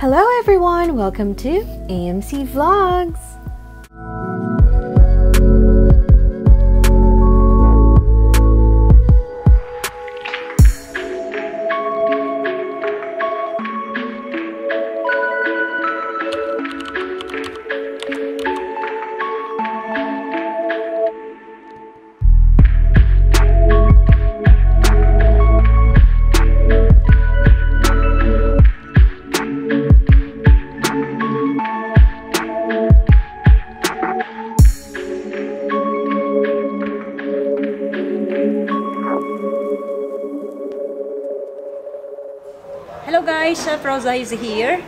Hello everyone, welcome to AMC Vlogs. Hello guys, Chef Rosa is here.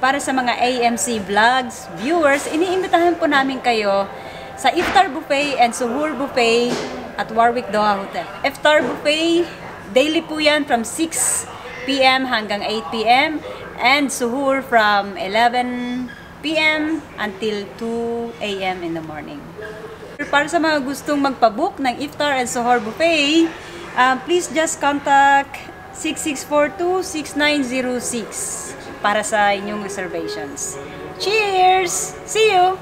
Para sa mga AMC Vlogs viewers, iniimbitahan po namin kayo sa Iftar Buffet and Suhoor Buffet at Warwick Doha Hotel. Iftar Buffet, daily po yan from 6 p.m. hanggang 8 p.m. and Suhoor from 11 p.m. until 2 a.m. in the morning. Para sa mga gustong magpabook ng Iftar and Suhoor Buffet, um, please just contact 6642-6906 para sa inyong reservations. Cheers! See you!